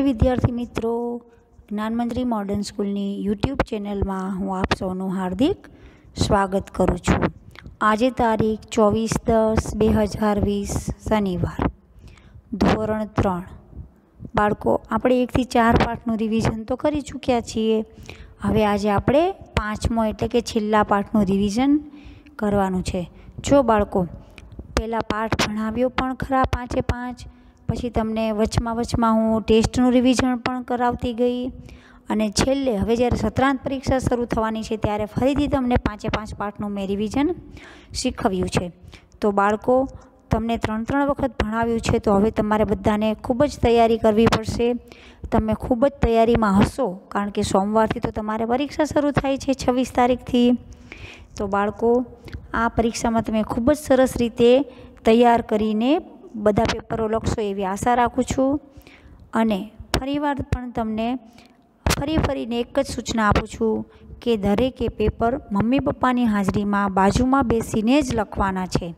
નમસ્તે વિદ્યાર્થી મિત્રો. જ્ઞાનમંત્રી મોડર્ન સ્કૂલની યુટ્યુબ ચેનલમાં હું આપ સૌનું હાર્દિક સ્વાગત કરું છું. આજે તારીખ ચોવીસ દસ બે હજાર વીસ શનિવાર, ધોરણ ત્રણ. બાળકો, આપણે એકથી ચાર પાઠનું રિવિઝન તો કરી ચૂક્યા છીએ. હવે આજે આપણે પાંચમો એટલે કે છેલ્લા પાઠનું રિવિઝન કરવાનું છે. જો બાળકો, પહેલાં પાઠ ભણાવ્યો પણ ખરા પાંચે પાંચ પછી તમને વચમાં વચમાં હું ટેસ્ટનું રિવિઝન પણ કરાવતી ગઈ. અને છેલ્લે, હવે જ્યારે સત્રાંત પરીક્ષા શરૂ થવાની છે, ત્યારે ફરીથી તમને પાંચે પાંચ પાઠનું મેં રિવિઝન શીખવ્યું છે. તો બાળકો, તમને ત્રણ ત્રણ વખત ભણાવ્યું છે, તો હવે તમારે બધાને ખૂબ જ તૈયારી કરવી પડશે. તમે ખૂબ જ તૈયારીમાં હશો, કારણ કે સોમવારથી તો તમારે પરીક્ષા શરૂ થાય છે છવ્વીસ તારીખથી. તો બાળકો, આ પરીક્ષામાં તમે ખૂબ જ સરસ રીતે તૈયાર કરીને બધા પેપરો લખશો એવી આશા રાખું છું. અને ફરીવાર પણ તમને ફરી ફરીને એક જ સૂચના આપું છું કે દરેકે પેપર મમ્મી પપ્પાની હાજરીમાં બાજુમાં બેસીને જ લખવાના છે.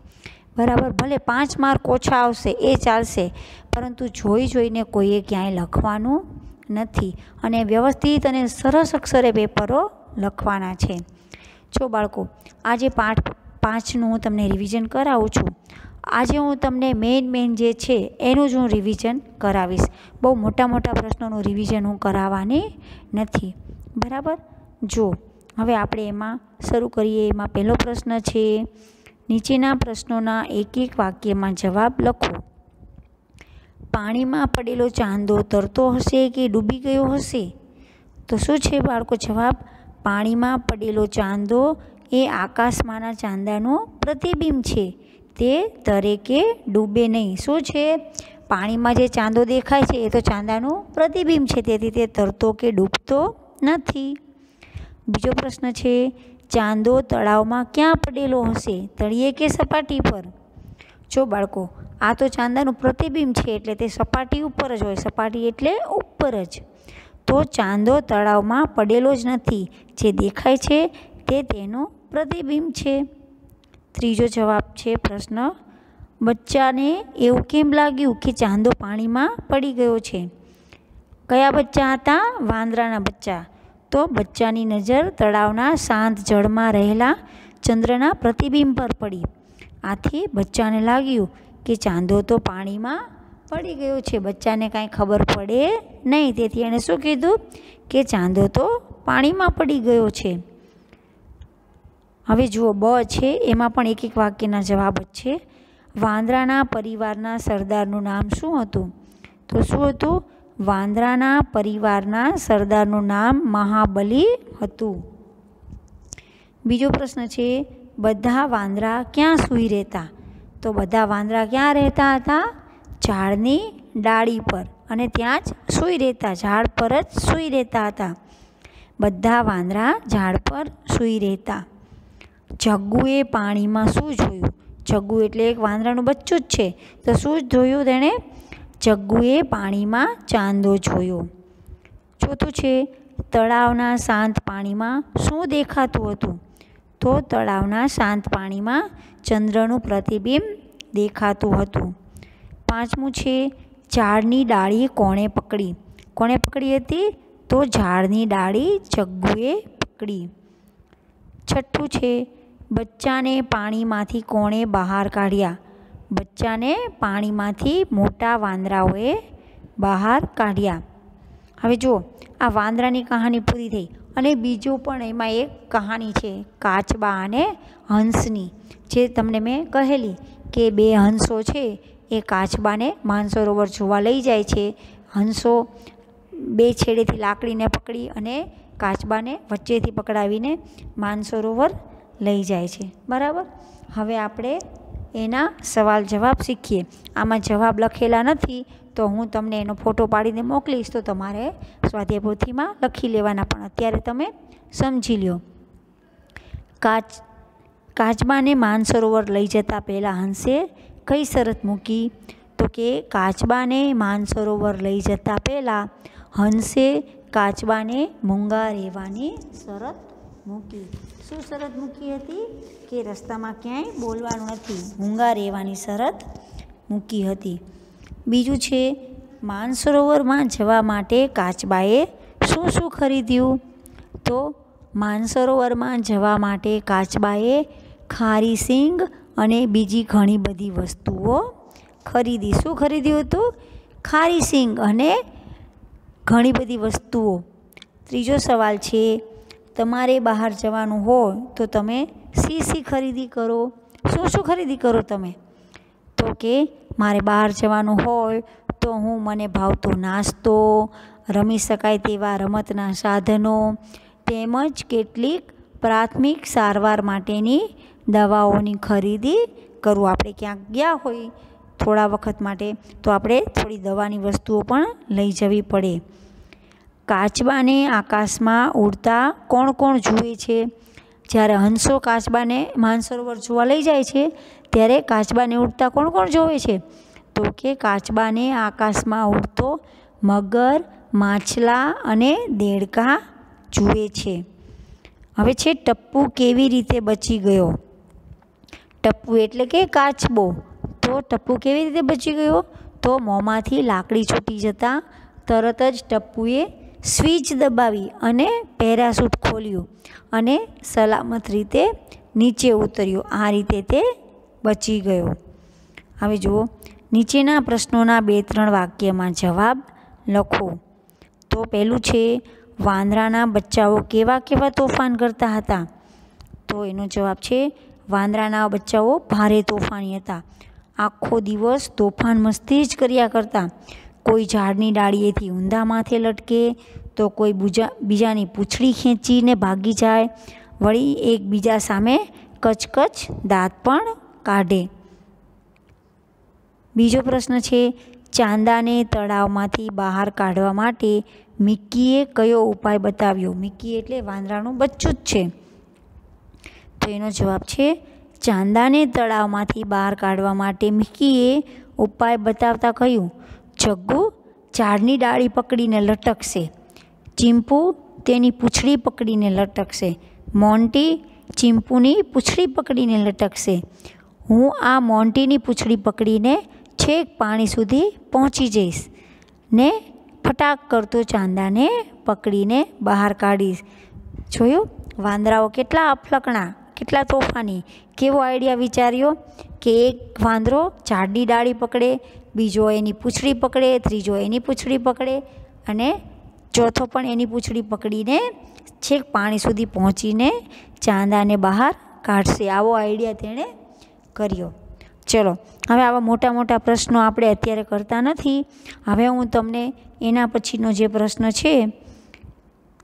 બરાબર, ભલે પાંચ માર્ક ઓછા આવશે, એ ચાલશે, પરંતુ જોઈ જોઈને કોઈએ ક્યાંય લખવાનું નથી અને વ્યવસ્થિત અને સરસ અક્ષરે પેપરો લખવાના છે. જો બાળકો, આજે પાઠ પાંચનું હું તમને રિવિઝન કરાવું છું. આજે હું તમને મેઇન મેઇન જે છે, એનું જ હું રિવિઝન કરાવીશ. બહુ મોટા મોટા પ્રશ્નોનું રિવિઝન હું કરાવવાની નથી. બરાબર? જો હવે આપણે એમાં શરૂ કરીએ. એમાં પહેલો પ્રશ્ન છે, નીચેના પ્રશ્નોના એક એક વાક્યમાં જવાબ લખો. પાણીમાં પડેલો ચાંદો તરતો હશે કે ડૂબી ગયો હશે? તો શું છે બાળકો જવાબ? પાણીમાં પડેલો ચાંદો એ આકાશમાંના ચાંદાનું પ્રતિબિંબ છે. તે તરે કે ડૂબે નહીં. શું છે? પાણીમાં જે ચાંદો દેખાય છે, એ તો ચાંદાનું પ્રતિબિંબ છે. તેથી તે તરતો કે ડૂબતો નથી. બીજો પ્રશ્ન છે, ચાંદો તળાવમાં ક્યાં પડેલો હશે? તળિયે કે સપાટી પર? જો બાળકો, આ તો ચાંદાનું પ્રતિબિંબ છે, એટલે તે સપાટી ઉપર જ હોય. સપાટી એટલે ઉપર જ. તો ચાંદો તળાવમાં પડેલો જ નથી. જે દેખાય છે, તે તેનું પ્રતિબિંબ છે. ત્રીજો જવાબ છે પ્રશ્ન, બચ્ચાને એવું કેમ લાગ્યું કે ચાંદો પાણીમાં પડી ગયો છે? કયા બચ્ચા હતા? વાંદરાના બચ્ચા. તો બચ્ચાની નજર તળાવના શાંત જળમાં રહેલા ચંદ્રના પ્રતિબિંબ પર પડી. આથી બચ્ચાને લાગ્યું કે ચાંદો તો પાણીમાં પડી ગયો છે. બચ્ચાને કાંઈ ખબર પડે નહીં. તેથી એણે શું કીધું? કે ચાંદો તો પાણીમાં પડી ગયો છે. હવે જુઓ, બ છે, એમાં પણ એક એક વાક્યના જવાબ જ છે. વાંદરાના પરિવારના સરદારનું નામ શું હતું? તો શું હતું? વાંદરાના પરિવારના સરદારનું નામ મહાબલી હતું. બીજો પ્રશ્ન છે, બધા વાંદરા ક્યાં સૂઈ રહેતા? તો બધા વાંદરા ક્યાં રહેતા હતા? ઝાડની ડાળી પર. અને ત્યાં જ સૂઈ રહેતા, ઝાડ પર જ સૂઈ રહેતા હતા. બધા વાંદરા ઝાડ પર સૂઈ રહેતા. જગ્ગુએ પાણીમાં શું જોયું. જગ્ગુ એટલે એક વાંદરાનું બચ્ચું જ છે. તો શું જોયું તેણે જગ્ગુએ પાણીમાં ચાંદો જોયો. ચોથું છે, તળાવના શાંત પાણીમાં શું દેખાતું હતું? તો તળાવના શાંત પાણીમાં ચંદ્રનું પ્રતિબિંબ દેખાતું હતું. પાંચમું છે, ઝાડની ડાળી કોણે પકડી? કોણે પકડી હતી? તો ઝાડની ડાળી જગ્ગુએ પકડી. છઠ્ઠું છે બચ્ચાને પાણીમાંથી કોણે બહાર કાઢ્યા? બચ્ચાને પાણીમાંથી મોટા વાંદરાઓએ બહાર કાઢ્યા. હવે જુઓ, આ વાંદરાની કહાની પૂરી થઈ અને બીજું પણ એમાં એક કહાની છે, કાચબા અને હંસની, જે તમને મેં કહેલી કે બે હંસો છે, એ કાચબાને માનસરોવર જોવા લઈ જાય છે. હંસો બે છેડેથી લાકડીને પકડી અને કાચબાને વચ્ચેથી પકડાવીને માનસરોવર લઈ જાય છે. બરાબર? હવે આપણે એના સવાલ જવાબ શીખીએ. આમાં જવાબ લખેલા નથી, તો હું તમને એનો ફોટો પાડીને મોકલીશ, તો તમારે સ્વાધ્યાય પોથીમાં લખી લેવાના. પણ અત્યારે તમે સમજી લ્યો. કાચ, કાચબાને માનસરોવર લઈ જતા પહેલાં હંસે કઈ શરત મૂકી? તો કે કાચબાને માનસરોવર લઈ જતા પહેલાં હંસે કાચબાને મૂંગા રહેવાની શરત મૂકી. શું શરત મૂકી હતી? કે રસ્તામાં ક્યાંય બોલવાનું નથી. ઊંઘા રહેવાની શરત મૂકી હતી. બીજું છે માનસરોવરમાં જવા માટે કાચબાએ શું શું ખરીદ્યું? તો માનસરોવરમાં જવા માટે કાચબાએ ખારી સિંગ અને બીજી ઘણી બધી વસ્તુઓ ખરીદી. શું ખરીદ્યું હતું? ખારી સિંગ અને ઘણી બધી વસ્તુઓ. ત્રીજો સવાલ છે તમારે બહાર જવાનું હોય તો તમે સી સી ખરીદી કરો. શું શું ખરીદી કરો તમે? તો કે મારે બહાર જવાનું હોય તો હું મને ભાવતો નાસ્તો, રમી શકાય તેવા રમતના સાધનો, તેમજ કેટલીક પ્રાથમિક સારવાર માટેની દવાઓની ખરીદી કરું. આપણે ક્યાંક ગયા હોય થોડા વખત માટે તો આપણે થોડી દવાની વસ્તુઓ પણ લઈ જવી પડે. કાચબાને આકાશમાં ઉડતા કોણ કોણ જુએ છે? જ્યારે હંસો કાચબાને માનસરોવર જોવા લઈ જાય છે, ત્યારે કાચબાને ઉડતા કોણ કોણ જોવે છે? તો કે કાચબાને આકાશમાં ઉડતો મગર, માછલા અને દેડકા જુએ છે. હવે છે ટપ્પુ કેવી રીતે બચી ગયો? ટપ્પુ એટલે કે કાચબો. તો ટપ્પુ કેવી રીતે બચી ગયો? તો મોંમાંથી લાકડી છૂટી જતાં તરત જ ટપ્પુએ સ્વિચ દબાવી અને પેરાસૂટ ખોલ્યું અને સલામત રીતે નીચે ઉતર્યો. આ રીતે તે બચી ગયો. હવે જુઓ, નીચેના પ્રશ્નોના બે ત્રણ વાક્યમાં જવાબ લખો. તો પહેલું છે, વાંદરાના બચ્ચાઓ કેવા કેવા તોફાન કરતા હતા? તો એનો જવાબ છે, વાંદરાના બચ્ચાઓ ભારે તોફાની હતા. આખો દિવસ તોફાન મસ્તી જ કર્યા કરતા. કોઈ ઝાડની ડાળીએથી ઊંધા માથે લટકે, તો કોઈ બુજા, બીજાની પૂંછડી ખેંચીને ભાગી જાય. વળી એકબીજા સામે કચકચ દાંત પણ કાઢે. બીજો પ્રશ્ન છે, ચાંદાને તળાવમાંથી બહાર કાઢવા માટે મિક્કીએ કયો ઉપાય બતાવ્યો? મિક્કી એટલે વાંદરાનું બચ્ચું જ છે. તો એનો જવાબ છે, ચાંદાને તળાવમાંથી બહાર કાઢવા માટે મિક્કીએ ઉપાય બતાવતા કહ્યું. જગ્ગુ ઝાડની ડાળી પકડીને લટકશે. ચીમ્પુ તેની પૂંછડી પકડીને લટકશે. મોન્ટી ચીમ્પુની પૂંછડી પકડીને લટકશે. હું આ મોન્ટીની પૂંછડી પકડીને છેક પાણી સુધી પહોંચી જઈશ ને ફટાક કરતો ચાંદાને પકડીને બહાર કાઢીશ. જોયું? વાંદરાઓ કેટલા અફલકણા, કેટલા તોફાની. કેવો આઈડિયા વિચાર્યો કે એક વાંદરો ઝાડની ડાળી પકડે બીજો એની પૂંછડી પકડે, ત્રીજો એની પૂંછડી પકડે અને ચોથો પણ એની પૂંછડી પકડીને છેક પાણી સુધી પહોંચીને ચાંદાને બહાર કાઢશે. આવો આઈડિયા તેણે કર્યો. ચલો, હવે આવા મોટા મોટા પ્રશ્નો આપણે અત્યારે કરતા નથી. હવે હું તમને એના પછીનો જે પ્રશ્ન છે,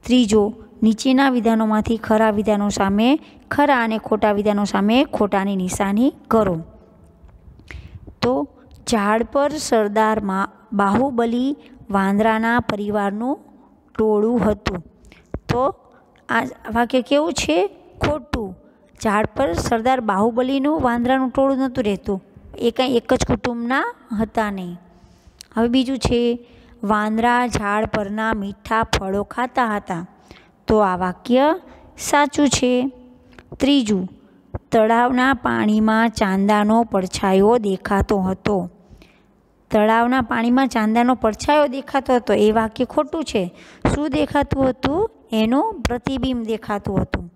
ત્રીજો, નીચેના વિધાનોમાંથી ખરા વિધાનો સામે ખરા અને ખોટા વિધાનો સામે ખોટાની નિશાની કરો. તો ઝાડ પર સરદારમાં બાહુબલી વાંદરાના પરિવારનું ટોળું હતું. તો આ વાક્ય કેવું છે? ખોટું. ઝાડ પર સરદાર બાહુબલીનું વાંદરાનું ટોળું નહોતું રહેતું. એ કાંઈ એક જ કુટુંબના હતા નહીં. હવે બીજું છે, વાંદરા ઝાડ પરના મીઠા ફળો ખાતા હતા. તો આ વાક્ય સાચું છે. ત્રીજું, તળાવના પાણીમાં ચાંદાનો પડછાયો દેખાતો હતો. તળાવના પાણીમાં ચાંદાનો પડછાયો દેખાતો હતો. એ વાક્ય ખોટું છે. શું દેખાતું હતું? એનું પ્રતિબિંબ દેખાતું હતું.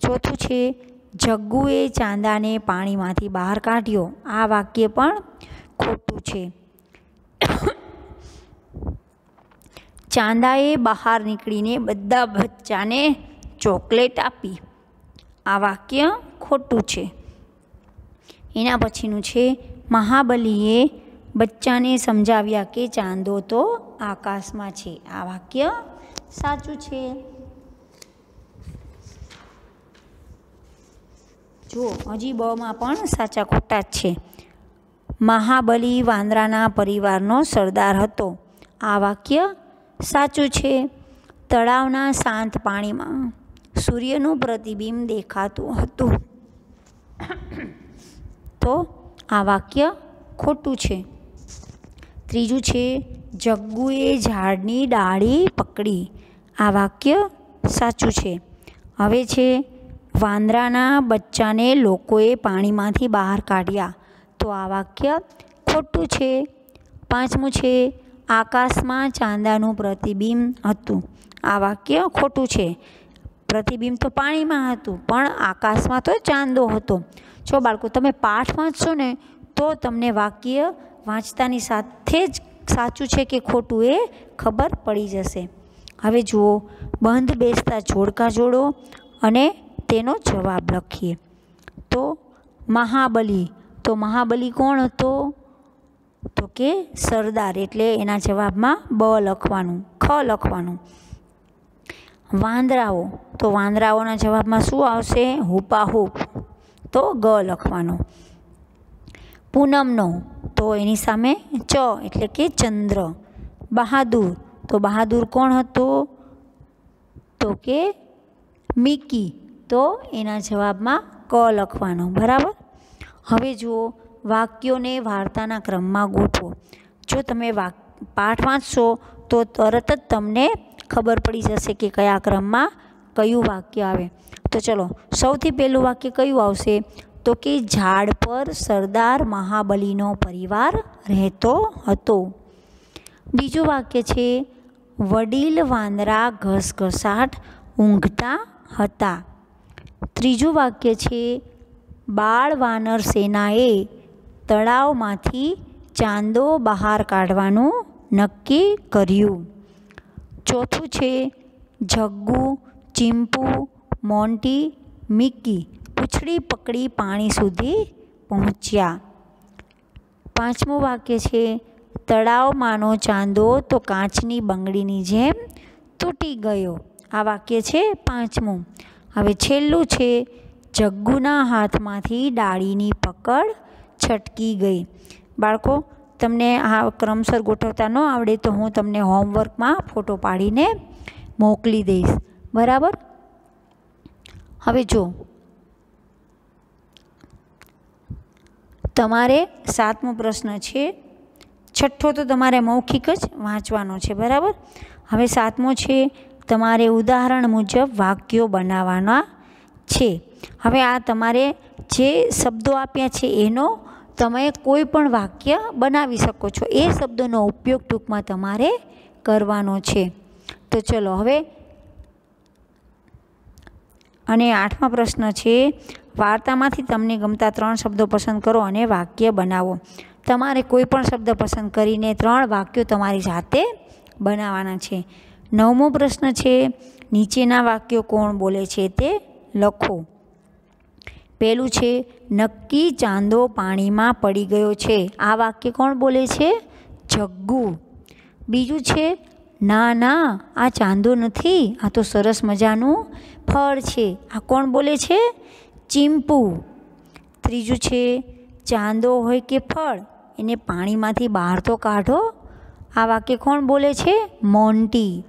ચોથું છે, જગ્ગુએ ચાંદાને પાણીમાંથી બહાર કાઢ્યો. આ વાક્ય પણ ખોટું છે. ચાંદાએ બહાર નીકળીને બધા બચ્ચાને ચોકલેટ આપી. આ વાક્ય ખોટું છે. એના પછીનું છે, મહાબલીએ બચ્ચાને સમજાવ્યા કે ચાંદો તો આકાશમાં છે. આ વાક્ય સાચું છે. જો, હજી બમાં પણ સાચા ખોટા જ છે. મહાબલી વાંદરાના પરિવારનો સરદાર હતો. આ વાક્ય સાચું છે. તળાવના શાંત પાણીમાં સૂર્યનું પ્રતિબિંબ દેખાતું હતું. તો આ વાક્ય ખોટું છે. ત્રીજું છે, જગ્ગુએ ઝાડની ડાળી પકડી. આ વાક્ય સાચું છે. હવે છે, વાંદરાના બચ્ચાને લોકોએ પાણીમાંથી બહાર કાઢ્યા. તો આ વાક્ય ખોટું છે. પાંચમું છે, આકાશમાં ચાંદાનું પ્રતિબિંબ હતું. આ વાક્ય ખોટું છે. પ્રતિબિંબ તો પાણીમાં હતું, પણ આકાશમાં તો ચાંદો હતો. જો બાળકો, તમે પાઠ વાંચશો ને, તો તમને વાક્ય વાંચતાની સાથે જ સાચું છે કે ખોટું એ ખબર પડી જશે. હવે જુઓ, બંધ બેસતા જોડકા જોડો અને તેનો જવાબ લખીએ. તો મહાબલી તો મહાબલી કોણ હતો? તો કે સરદાર, એટલે એના જવાબમાં બ લખવાનું, ખ લખવાનું. વાંદરાઓ, તો વાંદરાઓના જવાબમાં શું આવશે? હુપાહુપ. તો ગ લખવાનો. પૂનમનો, તો એની સામે ચ, એટલે કે ચંદ્ર. બહાદુર, તો બહાદુર કોણ હતો? તો કે મિકી, તો એના જવાબમાં ક લખવાનો, બરાબર? હવે જુઓ, વાક્યોને વાર્તાના ક્રમમાં ગોઠવો. જો તમે વાક, પાઠ વાંચશો, તો તરત જ તમને ખબર પડી જશે કે કયા ક્રમમાં કયું વાક્ય આવે. તો ચલો, સૌથી પહેલું વાક્ય કયું આવશે? તો કે ઝાડ પર સરદાર મહાબલીનો પરિવાર રહેતો હતો. બીજું વાક્ય છે, વડીલ વાંદરા ઘસઘસાટ ઊંઘતા હતા. ત્રીજું વાક્ય છે, બાળ વાનર સેનાએ તળાવમાંથી ચાંદો બહાર કાઢવાનું નક્કી કર્યું. ચોથું છે, જગ્ગુ ચિમ્પુ મોન્ટી, મિક્કી. પૂંછડી પકડી પાણી સુધી પહોંચ્યા. પાંચમું વાક્ય છે તળાવમાંનો ચાંદો તો કાચની બંગડીની જેમ તૂટી ગયો. આ વાક્ય છે પાંચમું. હવે છેલ્લું છે, જગ્ગુના હાથમાંથી ડાળીની પકડ છટકી ગઈ. બાળકો, તમને આ ક્રમસર ગોઠવતા ન આવડે તો હું તમને હોમવર્કમાં ફોટો પાડીને મોકલી દઈશ. બરાબર? હવે જો તમારે સાતમો પ્રશ્ન છે. છઠ્ઠો તો તમારે મૌખિક જ વાંચવાનો છે, બરાબર? હવે સાતમો છે, તમારે ઉદાહરણ મુજબ વાક્યો બનાવવાના છે. હવે આ તમારે જે શબ્દો આપ્યા છે એનો તમે કોઈ પણ વાક્ય બનાવી શકો છો. એ શબ્દોનો ઉપયોગ ટૂંકમાં તમારે કરવાનો છે. તો ચલો, હવે અને આઠમા પ્રશ્ન છે, વાર્તામાંથી તમને ગમતા ત્રણ શબ્દો પસંદ કરો અને વાક્ય બનાવો. તમારે કોઈ પણ શબ્દ પસંદ કરીને ત્રણ વાક્યો તમારી જાતે બનાવવાના છે. નવમો પ્રશ્ન છે, નીચેના વાક્યો કોણ બોલે છે તે લખો. પહેલું છે, નક્કી ચાંદો પાણીમાં પડી ગયો છે. આ વાક્ય કોણ બોલે છે? જગ્ગુ. બીજું છે ના ના, આ ચાંદો નથી, આ તો સરસ મજાનું ફળ છે. આ કોણ બોલે છે? ચીમ્પુ ત્રીજું છે, ચાંદો હોય કે ફળ, એને પાણીમાંથી બહાર તો કાઢો. આ વાક્ય કોણ બોલે છે? મોન્ટી.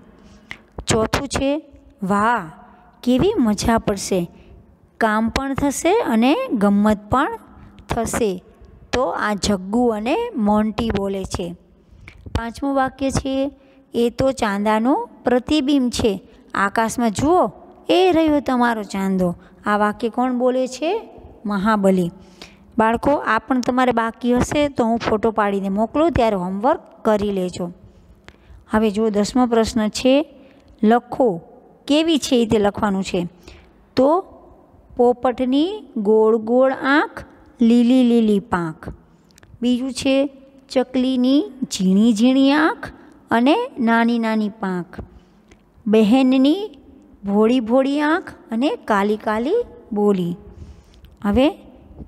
ચોથું છે, વાહ, કેવી મજા પડશે. કામ પણ થશે અને ગમ્મત પણ થશે. તો આ જગ્ગુ અને મોન્ટી બોલે છે. પાંચમું વાક્ય છે એ તો ચાંદાનું પ્રતિબિંબ છે. આકાશમાં જુઓ, એ રહ્યો તમારો ચાંદો. આ વાક્ય કોણ બોલે છે? મહાબલી. બાળકો, આ પણ તમારે બાકી હશે, તો હું ફોટો પાડીને મોકલું, ત્યારે હોમવર્ક કરી લેજો. હવે જો દસમો પ્રશ્ન છે, લખો. કેવી છે એ તે લખવાનું છે? તો, પોપટની ગોળ ગોળ આંખ, લીલી લીલી પાંખ. બીજું છે, ચકલીની ઝીણી ઝીણી આંખ અને નાની નાની પાંખ. બહેનની ભોળી ભોળી આંખ અને કાલી કાલી બોલી. હવે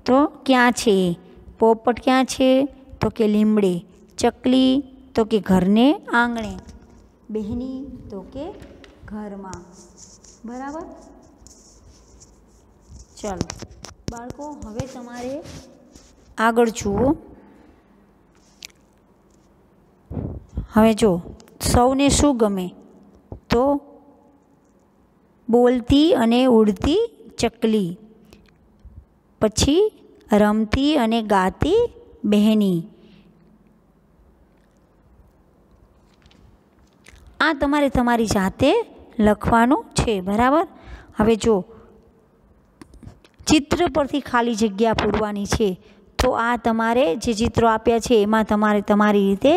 તો ક્યાં છે? પોપટ ક્યાં છે? તો કે લીમડે. ચકલી તો કે ઘરને આંગણે. બહેની તો કે ઘરમાં. બરાબર? ચાલો. બાળકો, હવે તમારે આગળ જુઓ. હવે જો, સૌને શું ગમે? તો બોલતી અને ઉડતી ચકલી, પછી રમતી અને ગાતી બહેની. આ તમારે તમારી જાતે લખવાનું છે, બરાબર? હવે જો, ચિત્ર પરથી ખાલી જગ્યા પૂરવાની છે, તો આ તમારે જે ચિત્રો આપ્યા છે, એમાં તમારે તમારી રીતે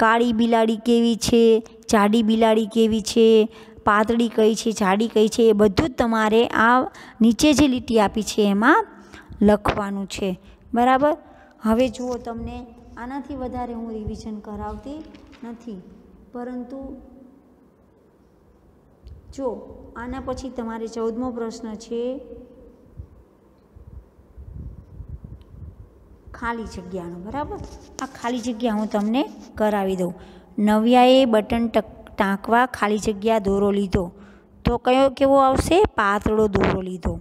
કાળી બિલાડી કેવી છે, જાડી બિલાડી કેવી છે, પાતળી કઈ છે, જાડી કઈ છે, એ બધું જ તમારે આ નીચે જે લીટી આપી છે એમાં લખવાનું છે. બરાબર? હવે જુઓ તમને, આનાથી વધારે હું રિવિઝન કરાવતી નથી. પરંતુ જો, આના પછી તમારે ચૌદમો પ્રશ્ન છે ખાલી જગ્યાનો, બરાબર? આ ખાલી જગ્યા હું તમને કરાવી દઉં. નવ્યાએ બટન ટાંકવા ખાલી જગ્યા દોરો લીધો. તો કયો કેવો આવશે? પાતળો દોરો લીધો.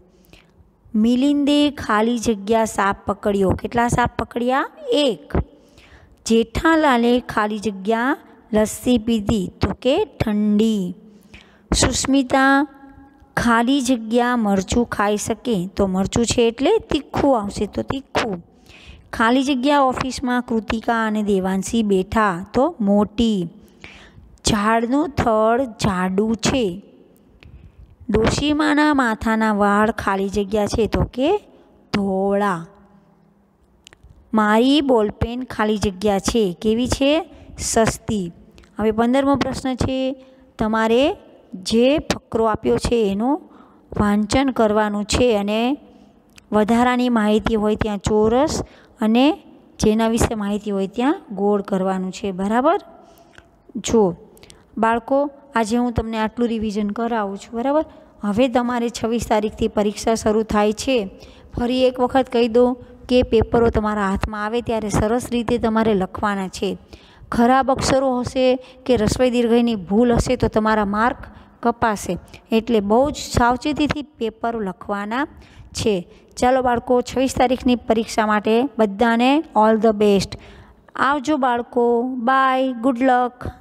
મિલિંદે ખાલી જગ્યા સાપ પકડ્યો. કેટલા સાપ પકડ્યા? એક. જેઠાલાલે ખાલી જગ્યા લસ્સી પીધી. તો કે ઠંડી. સુસ્મિતા, ખાલી જગ્યા મરચું ખાઈ શકે. તો મરચું છે એટલે તીખું આવશે. તો તીખું. ખાલી જગ્યા ઓફિસમાં કૃતિકા અને દેવાંશી બેઠા તો મોટી. ઝાડનું થડ જાડું છે. ડોશીમાના માથાના વાળ ખાલી જગ્યા છે તો કે ધોળા. મારી બોલપેન ખાલી જગ્યા છે. કેવી છે? સસ્તી. હવે પંદરમો પ્રશ્ન છે, તમારે જે ફકરો આપ્યો છે એનું વાંચન કરવાનું છે અને વધારાની માહિતી હોય ત્યાં ચોરસ અને જેના વિશે માહિતી હોય ત્યાં ગોળ કરવાનું છે, બરાબર? જો બાળકો, આજે હું તમને આટલું રિવિઝન કરાવું છું, બરાબર? હવે તમારે છવ્વીસ તારીખથી પરીક્ષા શરૂ થાય છે. ફરી એક વખત કહી દો કે પેપરો તમારા હાથમાં આવે ત્યારે સરસ રીતે તમારે લખવાના છે. ખરાબ અક્ષરો હશે કે રસોઈ દીર્ઘની ભૂલ હશે તો તમારા માર્ક કપાશે. એટલે બહુ જ સાવચેતીથી પેપર લખવાના છે ચાલો બાળકો, છવ્વીસ તારીખની પરીક્ષા માટે બધાને ઓલ ધ બેસ્ટ આવજો બાળકો bye good luck